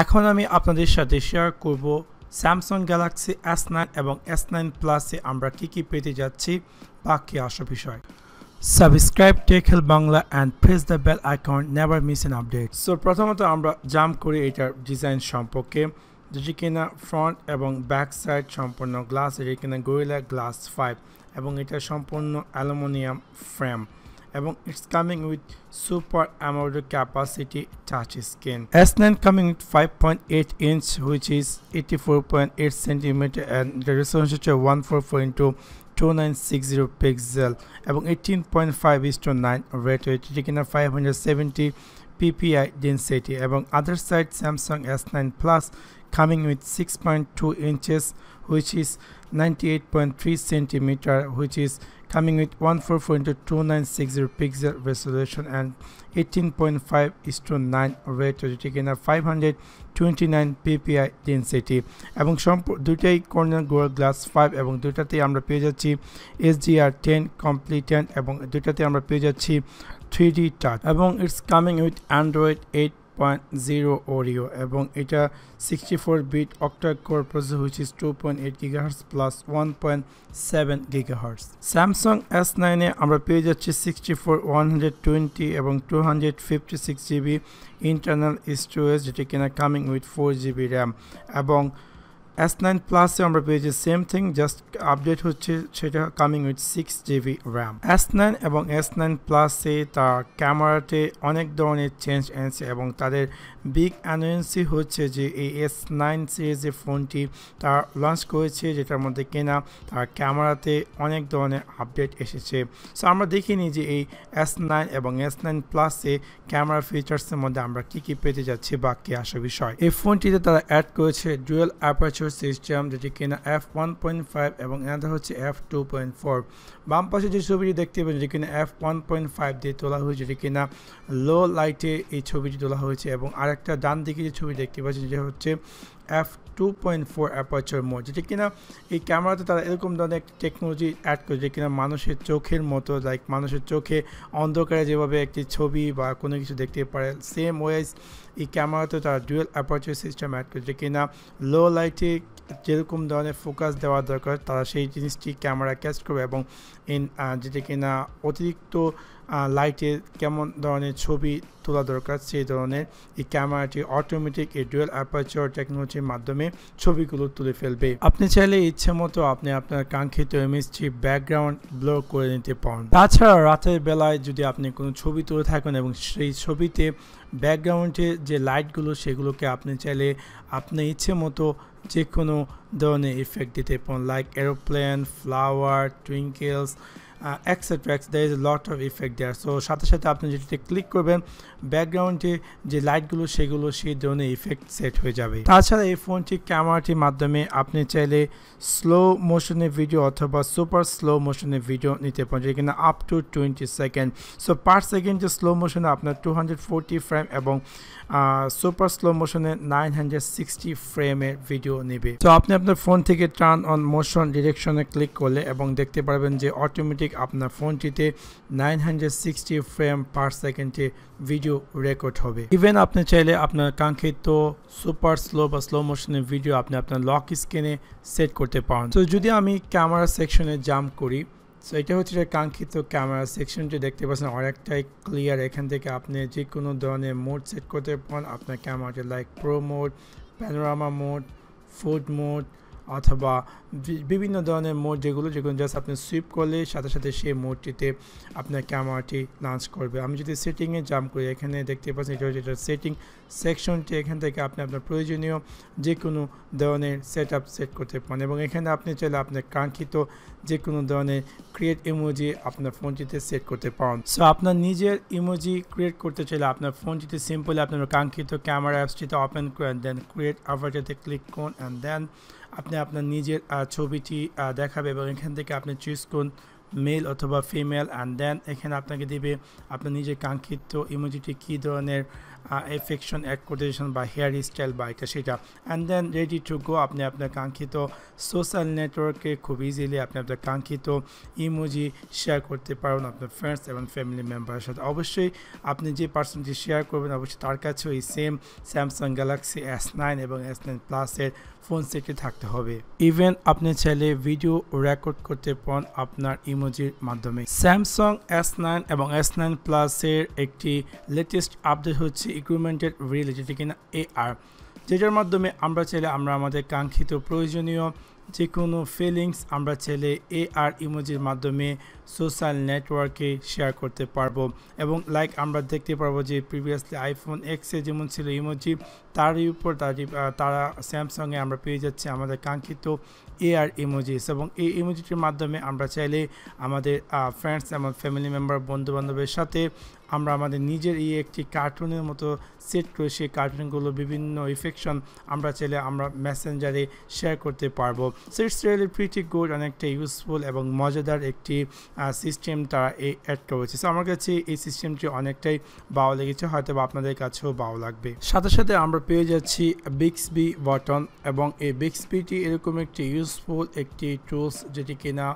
এখন আমি আপনাদের সাথে শেয়ার করব স্যামসাং গ্যালাক্সি এস নাইন এবং এস নাইন প্লাসে আমরা কি কি পেতে যাচ্ছি বা কি আসা বিষয়। Subscribe tech help Bangla and press the bell icon never miss an update so প্রথমত আমরা জাম্প করি এটার ডিজাইন সম্পর্কে। যেটি কিনা ফ্রন্ট এবং ব্যাক সাইড সম্পূর্ণ গ্লাস এটি কিনা গোয়েলা গ্লাস ফাইভ এবং এটা সম্পূর্ণ অ্যালুমিনিয়াম ফ্রেম এবং it's coming with super amount capacity touch screen S nine coming with five point eight inch which is eighty four point eight centimetre and the response হচ্ছে one four four into two nine six zero pixel এবং eighteen point five is two nine rate হয়েছে কিনা five hundred seventy PPI density এবং other side Samsung S9 Plus coming with 6.2 inches which is 98.3 centimeter which is coming with 144 into 2960 pixel resolution and 18.5 is to 9 rate যেটি কিনা 529 ppi density এবং দুইটাই corner গোয়ার glass 5 এবং দুইটাতেই আমরা পেয়ে যাচ্ছি SDR 10 কমপ্লিটেন্ট এবং দুইটাতে আমরা পেয়ে যাচ্ছি 3D টাচ এবং it's coming with Android eight point zero Oreo এবং এটা sixty four bit octa core processor which is two point eight gigahertz plus one point seven gigahertz Samsung S নাইনে আমরা পেয়ে যাচ্ছি sixty four one hundred twenty এবং two hundred fifty six GB internal storage যেটি কিনা coming with four GB RAM এবং S nine প্লাসে আমরা পেয়েছি সেম থিং জাস্ট আপডেট হচ্ছে সেটা coming with six GB RAM S nine এবং এস নাইন প্লাসে তার ক্যামেরাতে অনেক ধরনের চেঞ্জ এনেছে এবং তাদের বিগ অ্যানুয়েন্সি হচ্ছে যে এই এস নাইন সিরিজের ফোনটি তার লঞ্চ করেছে, যেটার মধ্যে কেনা তার ক্যামেরাতে অনেক ধরনের আপডেট এসেছে। সো আমরা দেখিনি যে এই এস নাইন এবং এস নাইন প্লাসে ক্যামেরা ফিচার্সের মধ্যে আমরা কী কী পেতে যাচ্ছি বা কী আসা বিষয়। এই ফোনটিতে তারা অ্যাড করেছে ডুয়েল অ্যাপারচার সিস্টেম যেটি কিনা এফ ওয়ান পয়েন্ট ফাইভ এবং এনাদের হচ্ছে এফ টু পয়েন্ট ফোর বাম পাশে যে ছবিটি দেখতে পাবেন, যেটি কিনা এফ ওয়ান পয়েন্ট ফাইভ দিয়ে তোলা হয়েছে, যেটি কিনা লো লাইটে এই ছবিটি তোলা হয়েছে এবং আরেকটা ডান দিকে যে ছবি দেখতে পাচ্ছেন যেটা হচ্ছে F two point four aperture mode যেটি কিনা এই ক্যামেরাতে তারা এরকম ধরনের একটি টেকনোলজি অ্যাড করে যে কিনা মানুষের চোখের মতো লাইক মানুষের চোখে অন্ধকারে যেভাবে একটি ছবি বা কোনো কিছু দেখতে পারে সেম ওয়েজ এই ক্যামেরাতে তারা ডুয়েল অ্যাপারচার সিস্টেম অ্যাড করেছে কিনা লো লাইটে যেরকম ধরনের ফোকাস দেওয়া দরকার, তারা সেই জিনিসটি ক্যামেরা ক্যাচ করবে এবং ইন যেটি কিনা অতিরিক্ত লাইটে কেমন ধরনের ছবি তোলা দরকার? সেই ধরনের এই ক্যামেরাটি অটোমেটিক এই ডুয়েল অ্যাপারচার টেকনোলজির মাধ্যমে ছবিগুলো তুলে ফেলবে। আপনি চাইলে ইচ্ছে মতো আপনি আপনার কাঙ্ক্ষিত ইমেজটি ব্যাকগ্রাউন্ড ব্লো করে নিতে পারেন। তাছাড়া রাতের বেলায় যদি আপনি কোনো ছবি তুলে থাকেন এবং সেই ছবিতে ব্যাকগ্রাউন্ডে যে লাইটগুলো সেগুলোকে আপনি চাইলে আপনি ইচ্ছে মতো যে কোনো ধরনের ইফেক্ট দিতে পারেন like aeroplane flower twinkles etcetera there is lot of effect there so সাথে সাথে আপনি যেটিতে ক্লিক করবেন ব্যাকগ্রাউন্ডে যে লাইটগুলো সেগুলো, সেই ধরনের ইফেক্ট সেট হয়ে যাবে। তাছাড়া এই ফোনটি ক্যামেরাটির মাধ্যমে আপনি চাইলে স্লো মোশনের ভিডিও অথবা সুপার স্লো মোশনের ভিডিও নিতে পারেন যেখানে up to twenty second so per সেকেন্ডে স্লো মোশনে আপনার টু হান্ড্রেড ফোরটি ফ্রেম এবং সুপার স্লো মোশনে নাইন হান্ড্রেড সিক্সটি ফ্রেমের ভিডিও নেবে। তো আপনি আপনার ফোন থেকে টার্ন অন মোশন ডিরেকশনে ক্লিক করলে এবং দেখতে পারবেন যে অটোমেটিক আপনার ফোনটিতে nine hundred sixty frame per সেকেন্ডে ভিডিও রেকর্ড হবে ইভেন আপনি চাইলে আপনার কাঙ্ক্ষিত সুপার স্লো বা স্লো মোশনের ভিডিও আপনি আপনার লক স্ক্রিনে সেট করতে পারেন তো যদি আমি ক্যামেরা সেকশনে জাম্প করি সো এটা হচ্ছে যে কাঙ্ক্ষিত ক্যামেরা সেকশনটি দেখতে পাচ্ছেন অনেকটাই ক্লিয়ার এখান থেকে আপনি যে কোনো ধরনের মোড সেট করতে পারেন আপনার ক্যামেরাটি like pro mode panorama mode food mode অথবা বিভিন্ন ধরনের মোড যেগুলো যেগুলো জাস্ট আপনি সুইপ করলে সাথে সাথে সেই মোডটিতে আপনার ক্যামেরাটি লঞ্চ করবে। আমি যদি সেটিংয়ে জাম্প করি, এখানে দেখতে পাচ্ছেন এটা হচ্ছে সেটিং সেকশনটি এখান থেকে আপনি আপনার প্রয়োজনীয় যে কোনো ধরনের সেট আপ সেট করতে পারেন এবং এখানে আপনি চাইলে আপনার কাঙ্ক্ষিত যে কোনো ধরনের ক্রিয়েট ইমোজি আপনার ফোনটিতে সেট করতে পারেন। সো আপনার নিজের ইমোজি ক্রিয়েট করতে চাইলে আপনার ফোনটিতে সিম্পলি আপনার কাঙ্ক্ষিত ক্যামেরা অ্যাপসটিতে ওপেন করেন দেন ক্রিয়েট আভারটাতে ক্লিক করুন অ্যান্ড দেন আপনি আপনার নিজের ছবিটি দেখাবে এবং এখান থেকে আপনি চুজ করুন। মেল অথবা ফিমেল অ্যান্ড দেন এখানে আপনাকে দিবে আপনার নিজের কাঙ্ক্ষিত ইমোজিটি কী ধরনের এফেকশন করতে বা হেয়ার স্টাইল বা এটা সেটা। And then ready to go আপনি আপনার কাঙ্ক্ষিত সোশ্যাল নেটওয়ার্কে খুব ইজিলি আপনি আপনার কাঙ্ক্ষিত ইমোজি শেয়ার করতে পারবেন আপনার ফ্রেন্ডস এবং ফ্যামিলি মেম্বারের সাথে। অবশ্যই আপনি যে পার্সনটি শেয়ার করবেন, অবশ্যই তার কাছেও এই same Samsung Galaxy S nine এবং এস নাইন প্লাসের ফোন সেটে থাকতে হবে। ইভেন আপনি চাইলে ভিডিও রেকর্ড করতে পারেন আপনার ইমোজির মাধ্যমে। স্যামসাং এস নাইন এবং এস নাইন প্লাসের একটি লেটেস্ট আপডেট হচ্ছে ইকুইপমেন্টের রিল যেটি কিনা এ আর যেটার মাধ্যমে আমরা চাইলে আমরা আমাদের কাঙ্ক্ষিত প্রয়োজনীয় যে কোনো ফিলিংস আমরা চাইলে এ আর ইমোজির মাধ্যমে সোশ্যাল নেটওয়ার্কে শেয়ার করতে পারব। এবং লাইক আমরা দেখতে পারব যে প্রিভিয়াসলি আইফোন এক্সে যেমন ছিল ইমোজি তারই উপর তারা স্যামসংয়ে আমরা পেয়ে যাচ্ছি আমাদের কাঙ্ক্ষিত এ আর ইমোজিস এবং এই ইমোজিটির মাধ্যমে আমরা চাইলে আমাদের ফ্রেন্ডস এবং ফ্যামিলি মেম্বার বন্ধুবান্ধবের সাথে আমরা আমাদের নিজের এই একটি কার্টুনের মতো সেট করে সেই কার্টুনগুলো বিভিন্ন ইফেকশন আমরা চাইলে আমরা মেসেঞ্জারে শেয়ার করতে পারব। So it's really pretty good অনেকটা ইউজফুল এবং মজাদার একটি সিস্টেম তারা এই অ্যাড করেছে। সো আমার কাছে এই সিস্টেমটি অনেকটাই ভালো লেগেছে হয়তো বা আপনাদের কাছেও ভালো লাগবে। সাথে সাথে আমরা পেয়ে যাচ্ছি বিক্সবি বটন এবং এই বিক্সবিটি এরকম একটি ইউজফুল একটি টুলস যেটি কিনা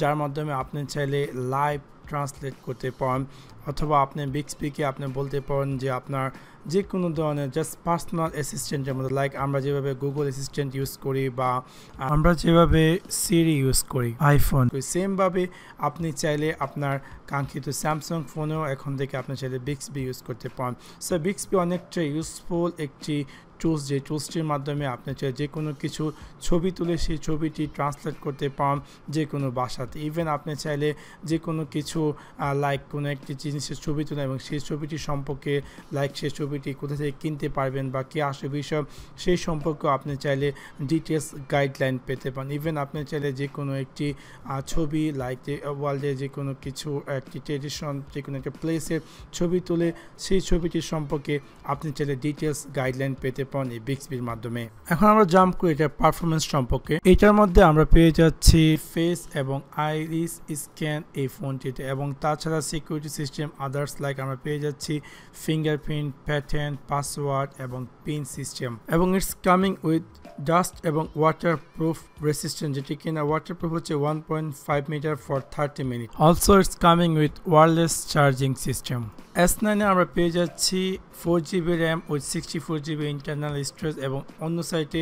যার মাধ্যমে আপনি চাইলে লাইভ ট্রান্সলেট করতে পারেন। অথবা আপনি বিক্সপিকে আপনি বলতে পারেন যে আপনার যে কোনো ধরনের জাস্ট পার্সোনাল অ্যাসিস্ট্যান্টের মধ্যে লাইক আমরা যেভাবে গুগল অ্যাসিস্ট্যান্ট ইউজ করি বা আমরা যেভাবে সিরি ইউজ করি আইফোন সেমভাবে আপনি চাইলে আপনার কাঙ্ক্ষিত স্যামসাং ফোনেও এখন থেকে আপনি চাইলে বিক্সবি ইউজ করতে পারেন। সো বিক্সবি অনেকটা ইউজফুল একটি টুলস যে টুলসটির মাধ্যমে আপনি চাই যে কোনো কিছু ছবি তুলে সেই ছবিটি ট্রান্সলেট করতে পান যে কোনো ভাষাতে। ইভেন আপনি চাইলে যে কোনো কিছু লাইক কোনো একটি জিনিসের ছবি তোলা এবং সেই ছবিটি সম্পর্কে লাইক সেই ছবিটি কোথা থেকে কিনতে পারবেন বা কী আসে বিষয় সেই সম্পর্কেও আপনি চাইলে ডিটেলস গাইডলাইন পেতে পান ইভেন আপনি চাইলে যে কোনো একটি ছবি লাইক ওয়ার্ল্ডে যে কোনো কিছু, একটি ট্রেডিশন যে কোনো একটা প্লেসের ছবি তুলে সেই ছবিটির সম্পর্কে আপনি চাইলে ডিটেলস গাইডলাইন পেতে পান এই বিক্সবির মাধ্যমে এখন আমরা জাম্প করি এটার পারফরমেন্স সম্পর্কে। এটার মধ্যে আমরা পেয়ে যাচ্ছি ফেস এবং আইরিস স্ক্যান এই ফোনটিতে এবং তাছাড়া সিকিউরিটি সিস্টেম আদার্স লাইক আমরা পেয়ে যাচ্ছি ফিঙ্গারপ্রিন্ট প্যাটার্ন পাসওয়ার্ড এবং পিন সিস্টেম এবং ইটস কামিং উইথ ডাস্ট এবং ওয়াটার প্রুফ রেসিস্ট্যান্ট যেটি কিনা ওয়াটার প্রুফ হচ্ছে one point five metre for thirty minute also it's coming with wireless charging system S নাইনে আমরা পেয়ে যাচ্ছি four GB RAM with sixty four GB internal storage এবং অন্য সাইটে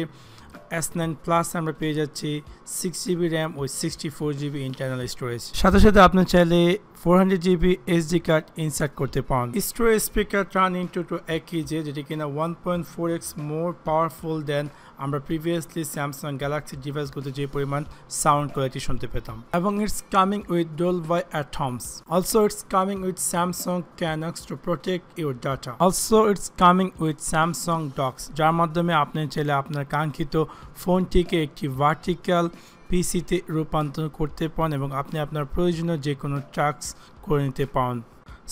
এস নাইন প্লাস আমরা পেয়ে যাচ্ছি six GB RAM with sixty four GB internal storage সাথে সাথে আপনি চাইলে four hundred GB HD card insert করতে পারেন। Storage speaker turn into two একই যে যেটি কিনা one point four X more powerful than আমরা প্রিভিয়াসলি স্যামসাং গ্যালাক্সি ডিভাইসগুলোতে যে পরিমাণ সাউন্ড কোয়ালিটি শুনতে পেতাম। এবং it's coming with Dolby Atmos also it's coming with Samsung Knox to protect your data also it's coming with Samsung DeX যার মাধ্যমে আপনি চাইলে আপনার কাঙ্ক্ষিত ফোনটিকে একটি ভার্টিক্যাল পিসিতে রূপান্তর করতে পারেন এবং আপনি আপনার প্রয়োজনীয় যে কোনো টাস্ক করে নিতে পারেন।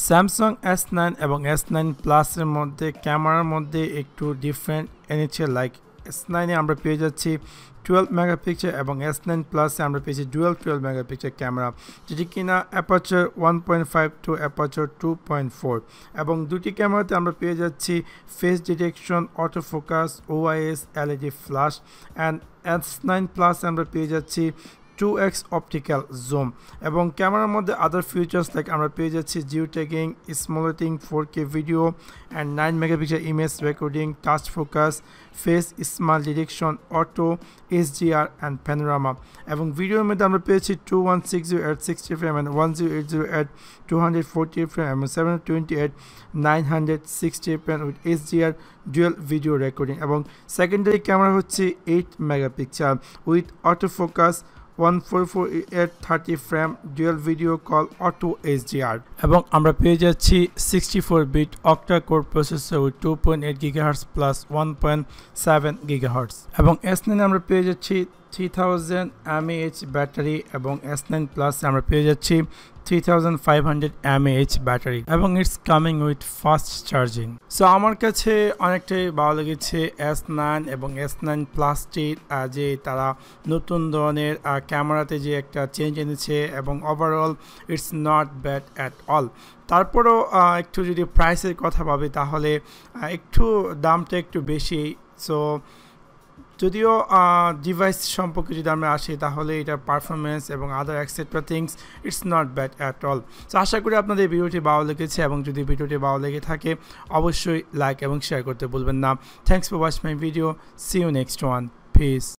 স্যামসাং এস নাইন এবং এস নাইন প্লাসের মধ্যে, ক্যামেরার মধ্যে একটু ডিফারেন্ট এনেছে লাইক এস নাইনে আমরা পেয়ে যাচ্ছি টুয়েলভ মেগাপিক্সেল এবং এস নাইন প্লাসে আমরা পেয়েছি ডুয়েল টুয়েলভ মেগাপিক্সেল ক্যামেরা যেটি কিনা aperture one point five two aperture two point four এবং দুটি ক্যামেরাতে আমরা পেয়ে যাচ্ছি face detection auto focus OIS LED flash and S nine plus আমরা পেয়ে যাচ্ছি টু এক্স অপটিক্যাল জুম এবং ক্যামেরার মধ্যে আদার ফিচার্স লাইক আমরা পেয়ে যাচ্ছি geo tagging স্মলেটিং four K video and nine megapixel image recording touch focus face smart direction auto SDR and panorama এবং ভিডিওর মধ্যে আমরা পেয়েছি two one six zero eight sixty frame and one zero eight zero eight two hundred forty frame এবং seven twenty eight nine hundred sixty frame with SDR dual video recording এবং secondary camera হচ্ছে eight megapixel with auto focus 1448 30 frame dual video call auto HDR এবং আমরা পেয়ে যাচ্ছি 64 bit octa core processor with 2.8 gigahertz plus 1.7 gigahertz এবং S আমরা পেয়ে যাচ্ছি থ্রি থাউজেন্ড এমএএইচ ব্যাটারি এবং এস নাইন প্লাস আমরা পেয়ে যাচ্ছি 3500 mAh ব্যাটারি এবং it's coming with fast charging so আমার কাছে অনেকটাই ভালো লেগেছে এস নাইন এবং এস নাইন প্লাসটির যে তারা নতুন ধরনের ক্যামেরাতে যে একটা চেঞ্জ এনেছে এবং overall it's not bad at all তারপরও একটু যদি প্রাইসের কথা ভাবি তাহলে একটু দামটা একটু বেশি। সো যদিও ডিভাইস সম্পর্কে যদি আমরা আসি, তাহলে এটার পারফরমেন্স এবং other etcetera things it's not bad at all so আশা করি আপনাদের ভিডিওটি ভালো লেগেছে এবং যদি ভিডিওটি ভালো লেগে থাকে, অবশ্যই লাইক এবং শেয়ার করতে ভুলবেন না। Thanks for watch my video see you next one peace